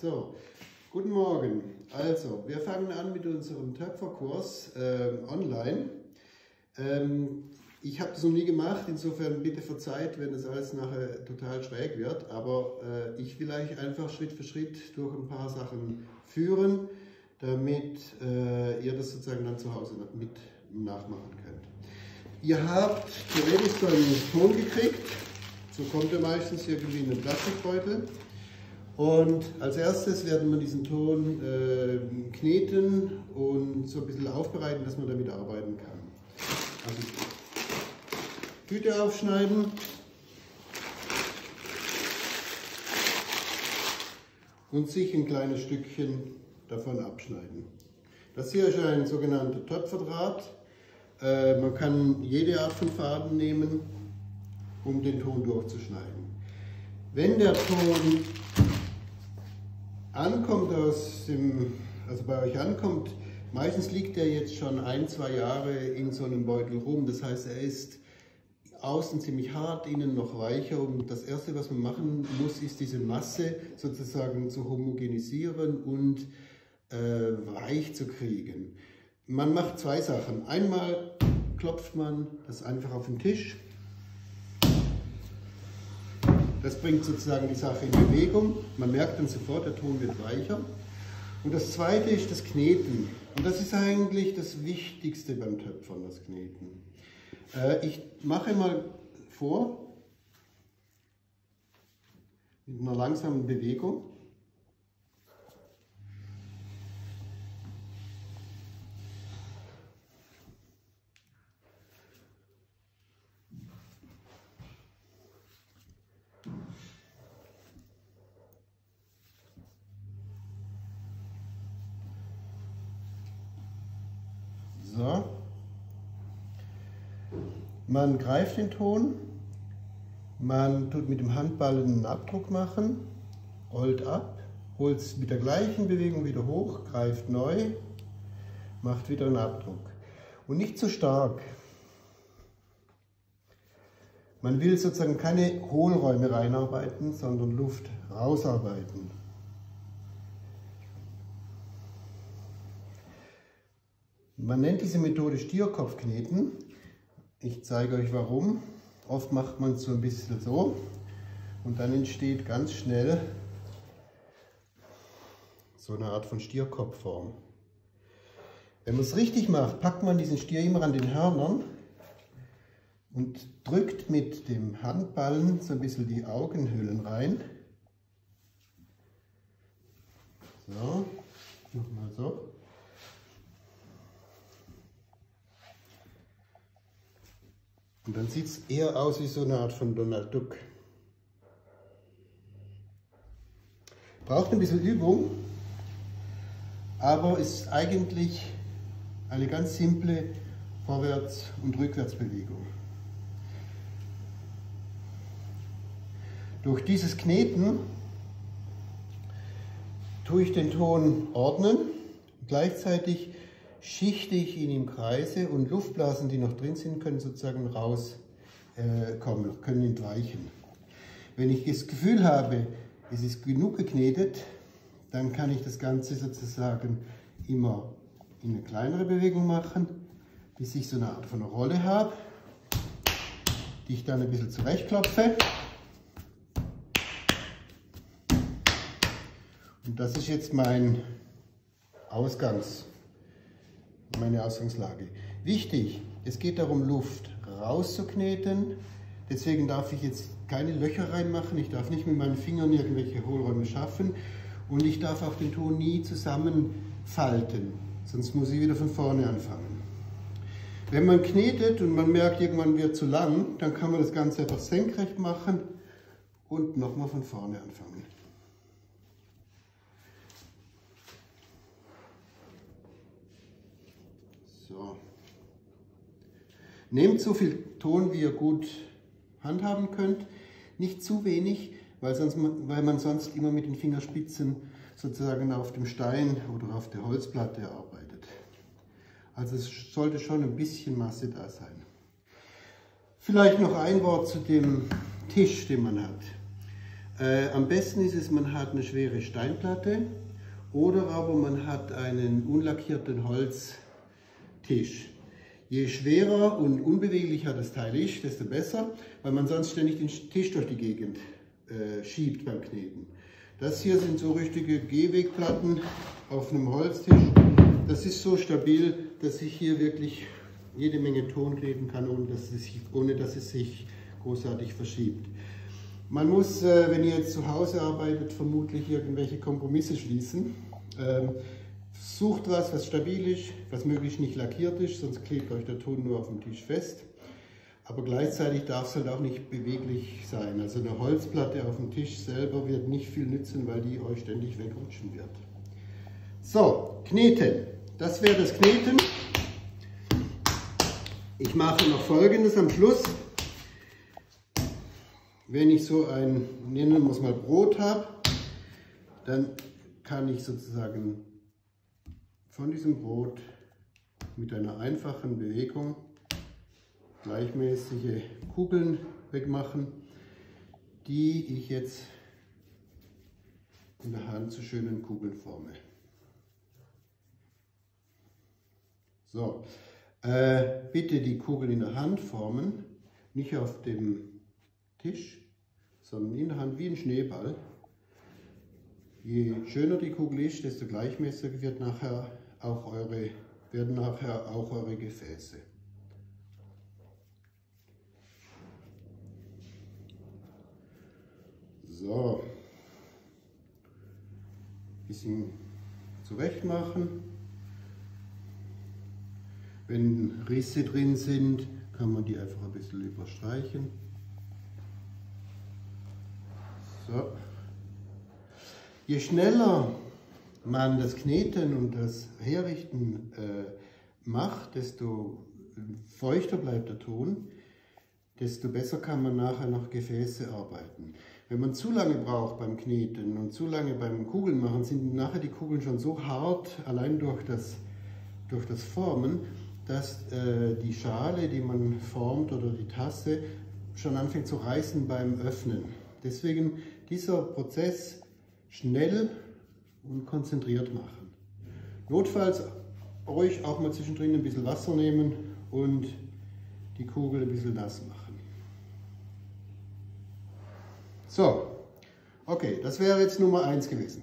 So, guten Morgen. Also, wir fangen an mit unserem Töpferkurs äh, online. Ähm, ich habe das noch nie gemacht, insofern bitte verzeiht, wenn das alles nachher total schräg wird, aber äh, ich will euch einfach Schritt für Schritt durch ein paar Sachen führen, damit äh, ihr das sozusagen dann zu Hause mit nachmachen könnt. Ihr habt theoretisch so einen Ton gekriegt, so kommt er meistens irgendwie in einen Plastikbeutel. Und als erstes werden wir diesen Ton äh, kneten und so ein bisschen aufbereiten, dass man damit arbeiten kann. Also Tüte aufschneiden. Und sich ein kleines Stückchen davon abschneiden. Das hier ist ein sogenannter Töpferdraht. Äh, man kann jede Art von Faden nehmen, um den Ton durchzuschneiden. Wenn der Ton ankommt aus dem, also bei euch ankommt, meistens liegt er jetzt schon ein, zwei Jahre in so einem Beutel rum. Das heißt, er ist außen ziemlich hart, innen noch weicher und das erste, was man machen muss, ist diese Masse sozusagen zu homogenisieren und äh, weich zu kriegen. Man macht zwei Sachen. Einmal klopft man das einfach auf den Tisch. Das bringt sozusagen die Sache in Bewegung. Man merkt dann sofort, der Ton wird weicher. Und das zweite ist das Kneten. Und das ist eigentlich das Wichtigste beim Töpfern, das Kneten. Äh, ich mache mal vor, mit einer langsamen Bewegung. So. Man greift den Ton, man tut mit dem Handballen einen Abdruck machen, rollt ab, holt es mit der gleichen Bewegung wieder hoch, greift neu, macht wieder einen Abdruck. Und nicht zu stark. Man will sozusagen keine Hohlräume reinarbeiten, sondern Luft rausarbeiten. Man nennt diese Methode Stierkopfkneten. Ich zeige euch warum. Oft macht man es so ein bisschen so und dann entsteht ganz schnell so eine Art von Stierkopfform. Wenn man es richtig macht, packt man diesen Stier immer an den Hörnern und drückt mit dem Handballen so ein bisschen die Augenhöhlen rein. So, nochmal so. Und dann sieht es eher aus wie so eine Art von Donald Duck. Braucht ein bisschen Übung, aber ist eigentlich eine ganz simple Vorwärts- und Rückwärtsbewegung. Durch dieses Kneten tue ich den Ton ordnen. Gleichzeitig schichte ich ihn im Kreise und Luftblasen, die noch drin sind, können sozusagen rauskommen, äh, können entweichen. Wenn ich das Gefühl habe, es ist genug geknetet, dann kann ich das Ganze sozusagen immer in eine kleinere Bewegung machen, bis ich so eine Art von Rolle habe, die ich dann ein bisschen zurechtklopfe. Und das ist jetzt mein Ausgangs meine Ausgangslage. Wichtig, es geht darum, Luft rauszukneten. Deswegen darf ich jetzt keine Löcher reinmachen. Ich darf nicht mit meinen Fingern irgendwelche Hohlräume schaffen. Und ich darf auch den Ton nie zusammenfalten. Sonst muss ich wieder von vorne anfangen. Wenn man knetet und man merkt, irgendwann wird zu lang, dann kann man das Ganze einfach senkrecht machen und nochmal von vorne anfangen. So. Nehmt so viel Ton, wie ihr gut handhaben könnt. Nicht zu wenig, weil, sonst, weil man sonst immer mit den Fingerspitzen sozusagen auf dem Stein oder auf der Holzplatte arbeitet. Also es sollte schon ein bisschen Masse da sein. Vielleicht noch ein Wort zu dem Tisch, den man hat. Äh, am besten ist es, man hat eine schwere Steinplatte oder aber man hat einen unlackierten Holztisch. Je schwerer und unbeweglicher das Teil ist, desto besser, weil man sonst ständig den Tisch durch die Gegend äh, schiebt beim Kneten. Das hier sind so richtige Gehwegplatten auf einem Holztisch. Das ist so stabil, dass ich hier wirklich jede Menge Ton kleben kann, ohne dass es sich, ohne dass es sich großartig verschiebt. Man muss, äh, wenn ihr jetzt zu Hause arbeitet, vermutlich irgendwelche Kompromisse schließen. Sucht was, was stabil ist, was möglichst nicht lackiert ist, sonst klebt euch der Ton nur auf dem Tisch fest. Aber gleichzeitig darf es halt auch nicht beweglich sein. Also eine Holzplatte auf dem Tisch selber wird nicht viel nützen, weil die euch ständig wegrutschen wird. So, Kneten. Das wäre das Kneten. Ich mache noch folgendes am Schluss. Wenn ich so ein, nennen wir es mal Brot habe, dann kann ich sozusagen von diesem Brot mit einer einfachen Bewegung gleichmäßige Kugeln wegmachen, die ich jetzt in der Hand zu schönen Kugeln forme. So, äh, bitte die Kugel in der Hand formen, nicht auf dem Tisch, sondern in der Hand wie ein Schneeball. Je schöner die Kugel ist, desto gleichmäßiger wird nachher auch eure, werden nachher auch eure Gefäße. So, bisschen zurecht machen. Wenn Risse drin sind, kann man die einfach ein bisschen überstreichen. So. Je schneller man das Kneten und das Herrichten äh, macht, desto feuchter bleibt der Ton, desto besser kann man nachher noch Gefäße arbeiten. Wenn man zu lange braucht beim Kneten und zu lange beim Kugeln machen, sind nachher die Kugeln schon so hart, allein durch das, durch das Formen, dass äh, die Schale, die man formt oder die Tasse, schon anfängt zu reißen beim Öffnen. Deswegen dieser Prozess schnell und konzentriert machen. Notfalls ruhig auch mal zwischendrin ein bisschen Wasser nehmen und die Kugel ein bisschen nass machen. So, okay, das wäre jetzt Nummer 1 gewesen.